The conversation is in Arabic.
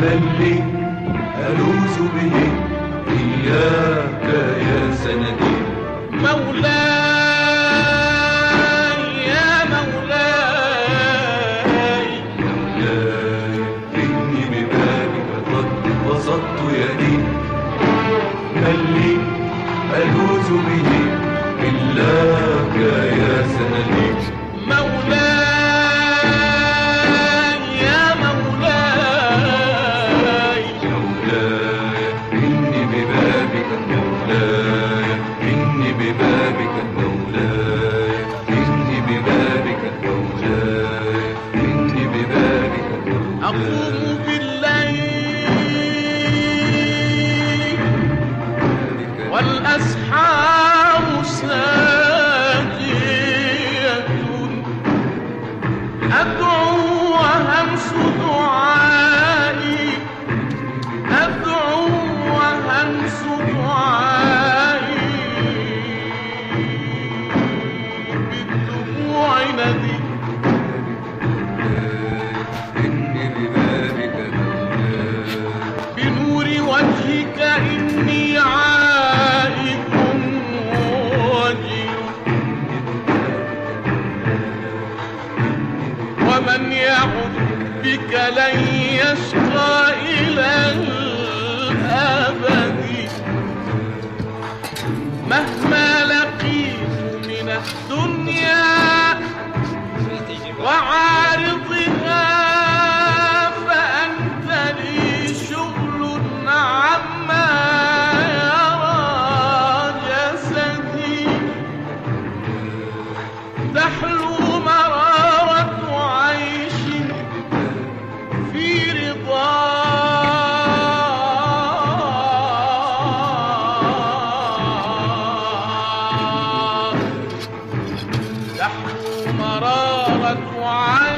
ملي ألوذ به. إياك يا سندي. مولاي يا مولاي. مولاي إني ببابك قد بسطت يدي. ملي ألوذ به. ومن يعد بك لن يشقى إلى الأبد. مهما مرارا وعلا